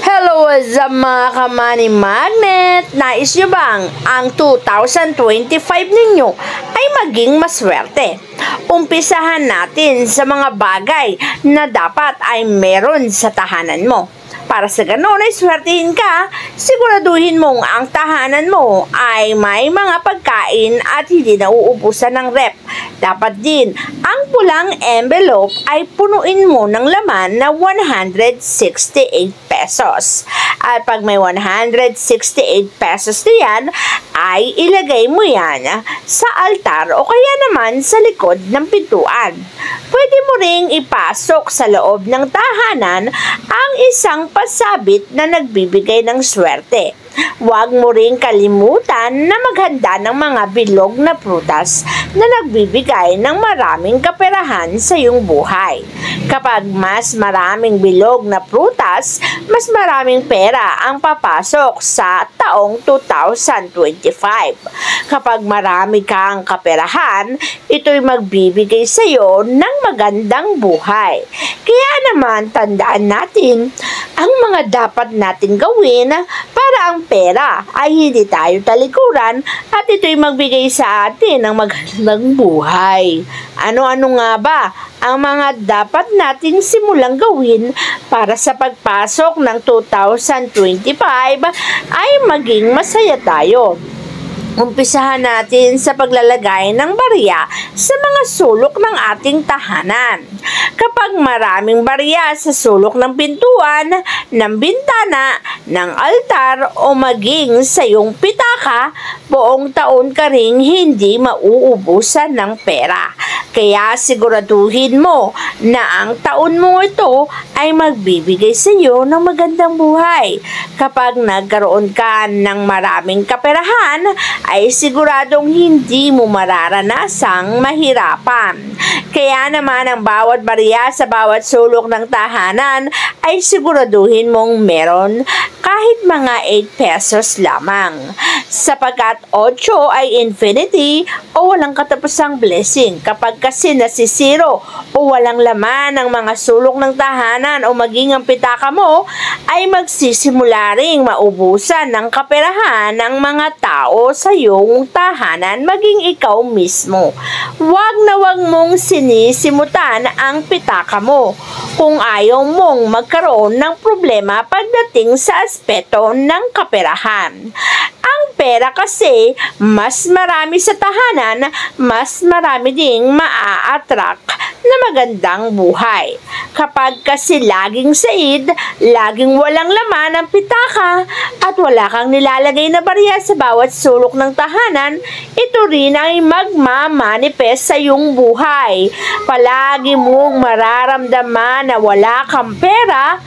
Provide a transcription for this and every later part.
Hello, what's up mga kamani magnet? Nais nyo bang ang 2025 ninyo ay maging maswerte? Umpisahan natin sa mga bagay na dapat ay meron sa tahanan mo. Para sa ganon ay swertihin ka, siguraduhin mong ang tahanan mo ay may mga pagkain at hindi nauubusan ng rep. Dapat din, ang pulang envelope ay punuin mo ng laman na 168 pesos. At pag may 168 pesos na yan, ay ilagay mo yan sa altar o kaya naman sa likod ng pintuan. Pwede mo ring ipasok sa loob ng tahanan ang isang pasabit na nagbibigay ng swerte. Huwag mo ring kalimutan na maghanda ng mga bilog na prutas na nagbibigay ng maraming kaperahan sa iyong buhay. Kapag mas maraming bilog na prutas, mas maraming pera ang papasok sa taong 2025. Kapag marami kang kaperahan, ito'y magbibigay sa iyo ng magandang buhay. Kaya naman, tandaan natin ang mga dapat natin gawin para ang pera ay hindi tayo talikuran at ito'y magbigay sa atin ng magandang buhay. Ano-ano nga ba ang mga dapat nating simulang gawin para sa pagpasok ng 2025 ay maging masaya tayo? Umpisahan natin sa paglalagay ng barya sa mga sulok ng ating tahanan. Kapag maraming barya sa sulok ng pintuan, ng bintana, ng altar o maging sa iyong pitaka, buong taon ka ring hindi mauubusan ng pera. Kaya siguraduhin mo na ang taon mo ito ay magbibigay sa iyo ng magandang buhay. Kapag nagkaroon ka ng maraming kaperahan, ay siguradong hindi mo mararanasang mahirapan. Kaya naman ang bawat barya sa bawat sulok ng tahanan ay siguraduhin mong meron kahit mga 8 pesos lamang. Sapagkat 8 ay infinity o walang katapusang blessing. Kapag kasi nasisiro o walang laman ang mga sulok ng tahanan o maging ang pitaka mo, ay magsisimula ring maubusan ng kaperahan ng mga tao sa iyong tahanan maging ikaw mismo. Huwag na huwag mong sinisimutan ang pitaka mo kung ayaw mong magkaroon ng problema pagdating sa aspeto ng kaperahan. Ang pera kasi, mas marami sa tahanan, mas marami ding maa-attract na magandang buhay. Kapag kasi laging said, laging walang laman ang pitaka at wala kang nilalagay na barya sa bawat sulok ng tahanan, ito rin ay magmamanifest sa iyong buhay. Palagi mong mararamdaman na wala kang pera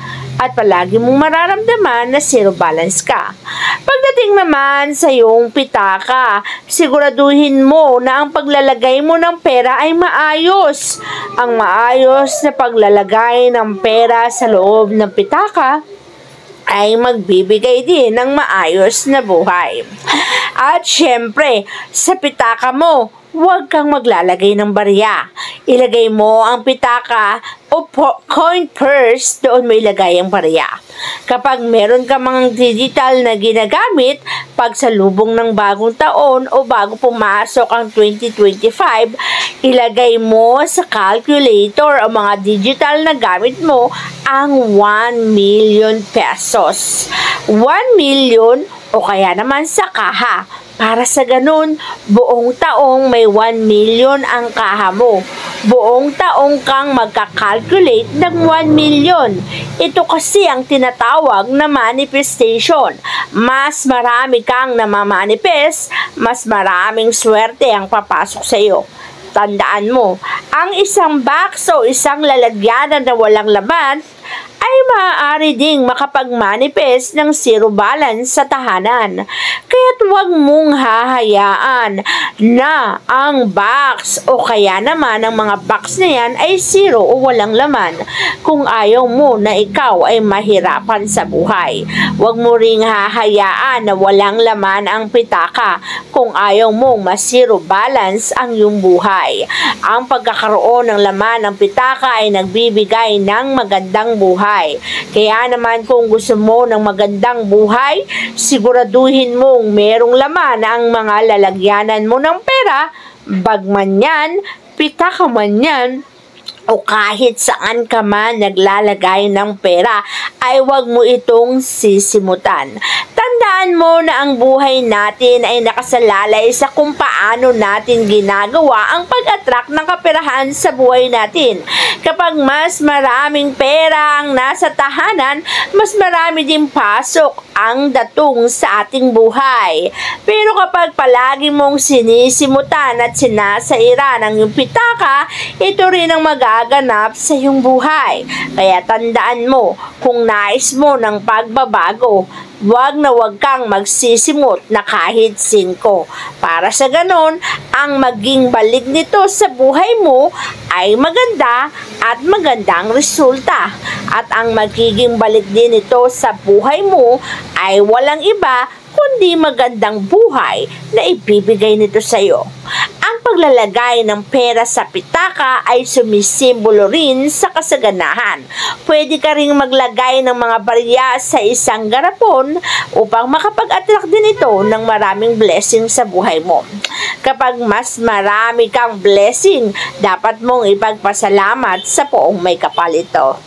at palagi mong mararamdaman na zero balance ka. Pagdating naman sa iyong pitaka, siguraduhin mo na ang paglalagay mo ng pera ay maayos. Ang maayos na paglalagay ng pera sa loob ng pitaka ay magbibigay din ng maayos na buhay. At syempre, sa pitaka mo, huwag kang maglalagay ng barya. Ilagay mo ang pitaka o coin purse, doon mo ilagay ang barya. Kapag meron ka mga digital na ginagamit, pag sa lubong ng bagong taon o bago pumasok ang 2025, ilagay mo sa calculator o mga digital na gamit mo ang 1 million pesos. 1 million o kaya naman sa kaha para sa ganun, buong taong may 1 million ang kaha mo. Buong taong kang magkakalculate ng 1 million. Ito kasi ang tinatawag na manifestation. Mas marami kang namamanifest, mas maraming swerte ang papasok sa iyo. Tandaan mo, ang isang box o isang lalagyanan na walang laman ay maaari ding makapag-manifest ng zero balance sa tahanan. Kaya't huwag mong hahayaan na ang box o kaya naman ang mga box na yan ay zero o walang laman kung ayaw mo na ikaw ay mahirapan sa buhay. Huwag mo ring hahayaan na walang laman ang pitaka kung ayaw mong ma-zero balance ang iyong buhay. Ang pagkakaroon ng laman ng pitaka ay nagbibigay ng magandang magandang buhay. Kaya naman kung gusto mo ng magandang buhay, siguraduhin mong merong laman ang mga lalagyanan mo ng pera, bagman yan, pitaka man yan, o kahit saan ka man naglalagay ng pera, ay huwag mo itong sisimutan. Tandaan mo na ang buhay natin ay nakasalalay sa kung paano natin ginagawa ang pag-attract ng kaperahan sa buhay natin. Kapag mas maraming pera ang nasa tahanan, mas marami din pasok ang datong sa ating buhay. Pero kapag palagi mong sinisimutan at sinasaira ng iyong pitaka, ito rin ang magaganap sa iyong buhay. Kaya tandaan mo, kung nais mo ng pagbabago, Huwag na huwag kang magsisimot na kahit singko. Para sa ganon, ang maging balik nito sa buhay mo ay maganda at magandang resulta. At ang magiging balik din ito sa buhay mo ay walang iba kundi magandang buhay na ibibigay nito sa iyo. Ang paglalagay ng pera sa pitaka ay sumisimbolo rin sa kasaganahan. Pwede ka ring maglagay ng mga barya sa isang garapon upang makapag-attract din ito ng maraming blessing sa buhay mo. Kapag mas marami kang blessing, dapat mong ipagpasalamat sa poong may kapal ito.